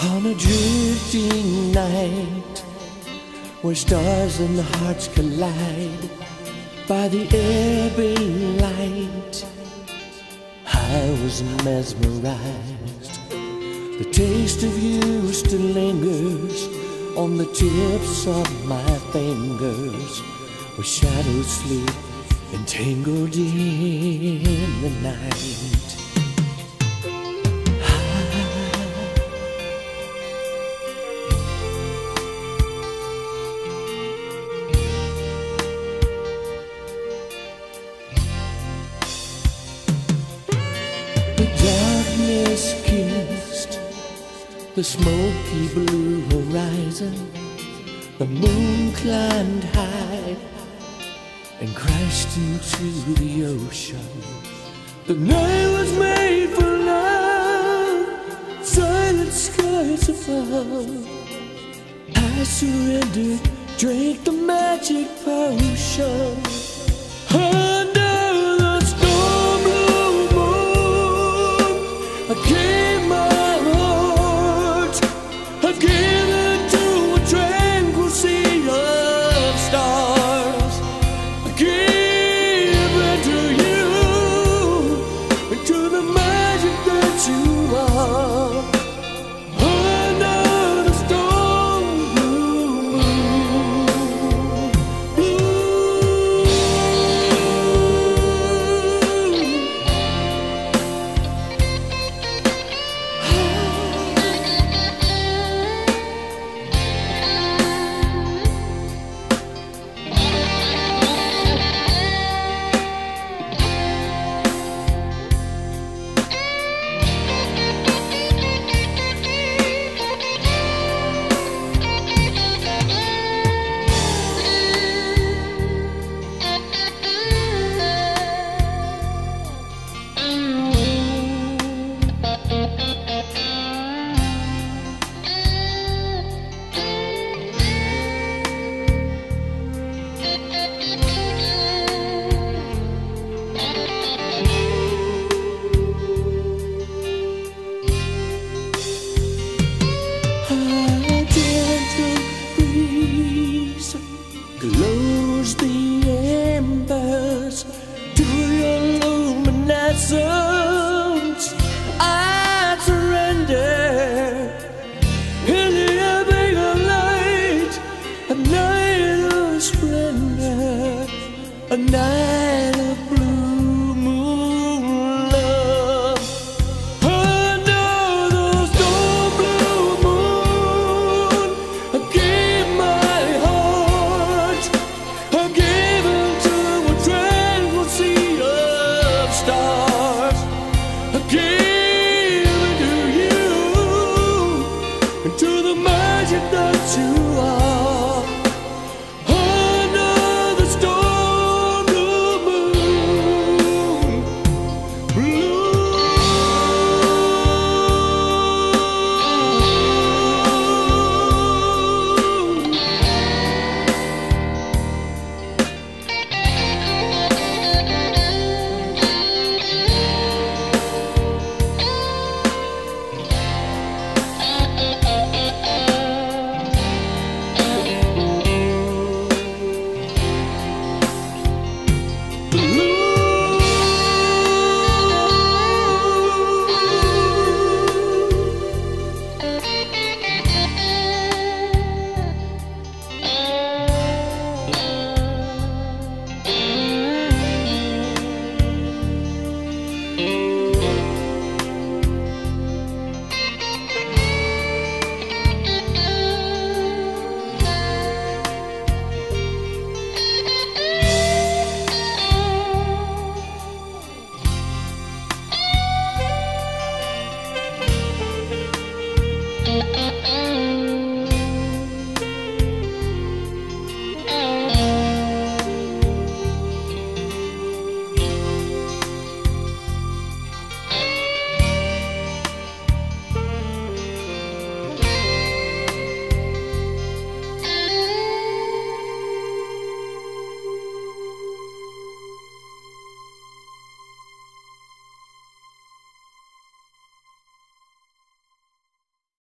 drifting night where stars and hearts collide by the ebbing light. I was mesmerized. The taste of you still lingers on the tips of my fingers where shadows sleep entangled in the night. The smoky blue horizon. The moon climbed high and crashed into the ocean. The night was made for love, silent skies above. I surrendered, drank the magic glows the embers to your luminescence.